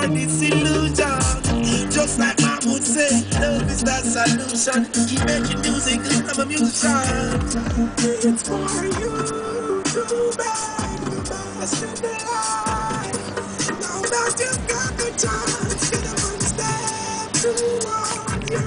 for this illusion. Just like I would say, love is the solution. Keep making music, I'm a musician. It's for you to make the best in the life. Now that you've got the chance, get a one step to